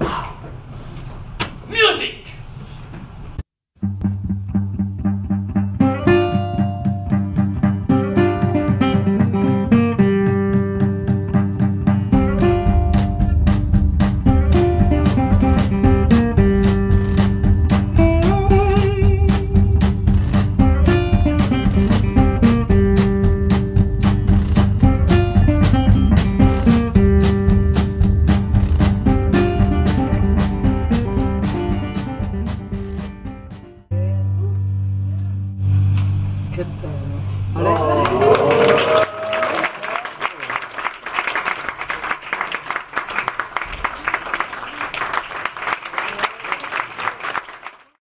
하. 蹴ったあれ？